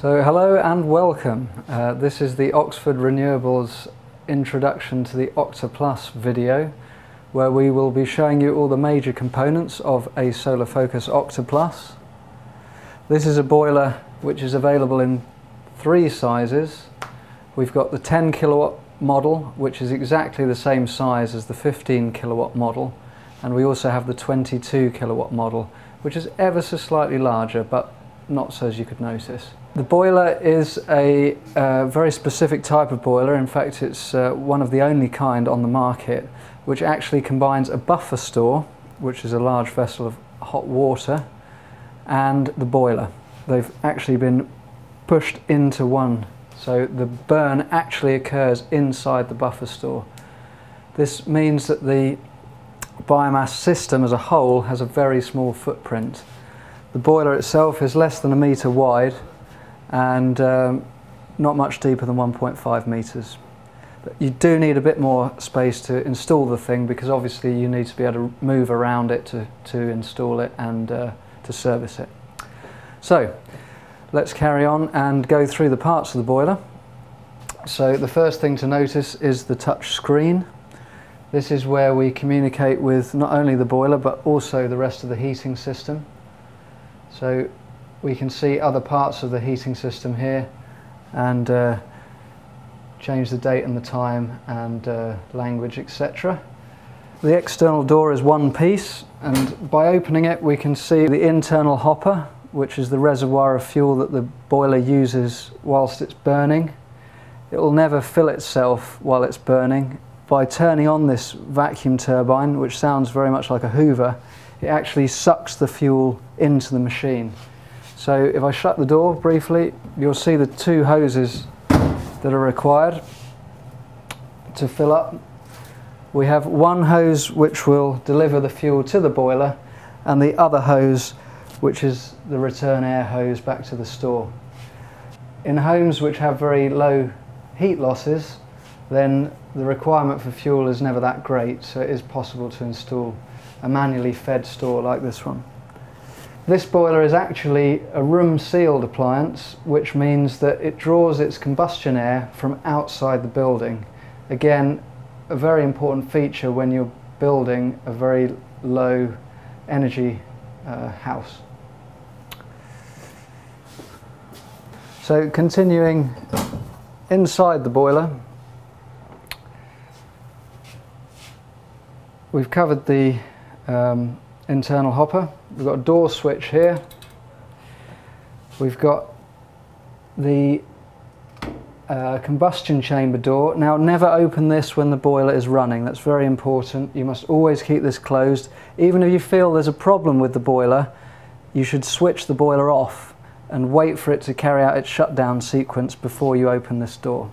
So hello and welcome. Uh, this is the Oxford Renewables introduction to the OctoPlus video where we will be showing you all the major components of a Solar Focus OctoPlus. This is a boiler which is available in three sizes. We've got the 10 kilowatt model which is exactly the same size as the 15 kilowatt model and we also have the 22 kilowatt model which is ever so slightly larger but not so as you could notice. The boiler is a uh, very specific type of boiler. In fact, it's uh, one of the only kind on the market which actually combines a buffer store, which is a large vessel of hot water, and the boiler. They've actually been pushed into one. So the burn actually occurs inside the buffer store. This means that the biomass system as a whole has a very small footprint. The boiler itself is less than a metre wide and um, not much deeper than 1.5 metres. But you do need a bit more space to install the thing because obviously you need to be able to move around it to, to install it and uh, to service it. So let's carry on and go through the parts of the boiler. So the first thing to notice is the touch screen. This is where we communicate with not only the boiler but also the rest of the heating system. So we can see other parts of the heating system here and uh, change the date and the time and uh, language etc. The external door is one piece and by opening it we can see the internal hopper which is the reservoir of fuel that the boiler uses whilst it's burning. It will never fill itself while it's burning. By turning on this vacuum turbine, which sounds very much like a hoover, it actually sucks the fuel into the machine. So if I shut the door briefly, you'll see the two hoses that are required to fill up. We have one hose which will deliver the fuel to the boiler and the other hose which is the return air hose back to the store. In homes which have very low heat losses, then the requirement for fuel is never that great, so it is possible to install a manually fed store like this one. This boiler is actually a room sealed appliance, which means that it draws its combustion air from outside the building. Again, a very important feature when you're building a very low energy uh, house. So continuing inside the boiler, we've covered the um, internal hopper. We've got a door switch here. We've got the uh, combustion chamber door. Now never open this when the boiler is running, that's very important. You must always keep this closed. Even if you feel there's a problem with the boiler, you should switch the boiler off and wait for it to carry out its shutdown sequence before you open this door.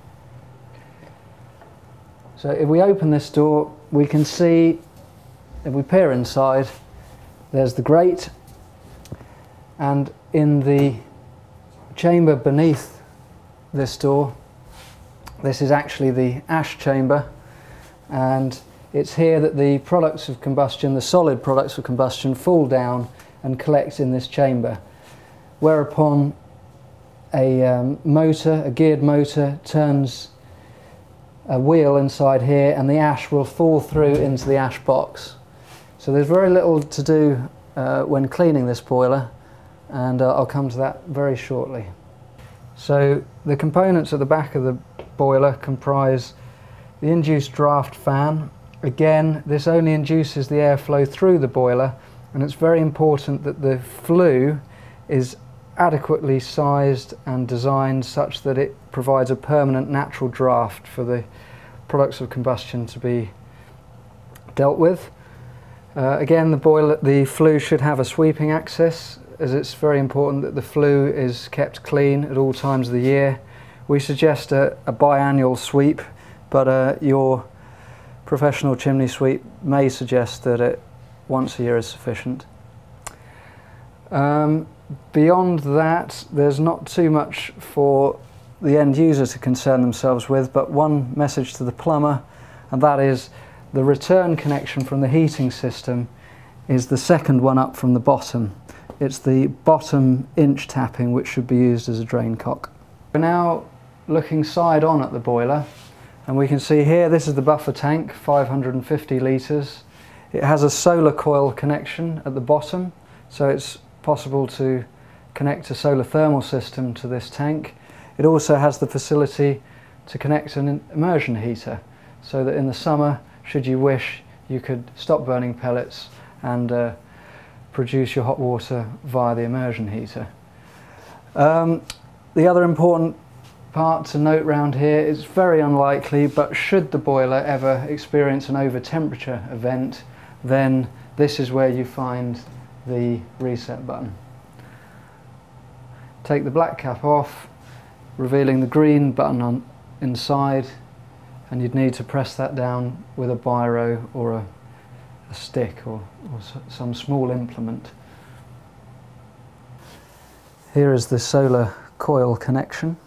So if we open this door, we can see, if we peer inside, there's the grate, and in the chamber beneath this door, this is actually the ash chamber, and it's here that the products of combustion, the solid products of combustion, fall down and collect in this chamber. Whereupon a um, motor, a geared motor, turns a wheel inside here and the ash will fall through into the ash box. So there's very little to do uh, when cleaning this boiler and uh, I'll come to that very shortly. So the components at the back of the boiler comprise the induced draft fan. Again, this only induces the airflow through the boiler and it's very important that the flue is adequately sized and designed such that it provides a permanent natural draft for the products of combustion to be dealt with. Uh, again, the, boiler, the flue should have a sweeping access as it's very important that the flue is kept clean at all times of the year. We suggest a, a biannual sweep, but uh, your professional chimney sweep may suggest that it once a year is sufficient. Um, beyond that, there's not too much for the end user to concern themselves with, but one message to the plumber, and that is the return connection from the heating system is the second one up from the bottom. it's the bottom inch tapping which should be used as a drain cock. We're now looking side on at the boiler and we can see here this is the buffer tank 550 litres it has a solar coil connection at the bottom so it's possible to connect a solar thermal system to this tank it also has the facility to connect an immersion heater so that in the summer should you wish you could stop burning pellets and uh, produce your hot water via the immersion heater. Um, the other important part to note round here is very unlikely, but should the boiler ever experience an over temperature event, then this is where you find the reset button. Take the black cap off, revealing the green button on inside, and you'd need to press that down with a biro or a, a stick or, or some small implement. Here is the solar coil connection.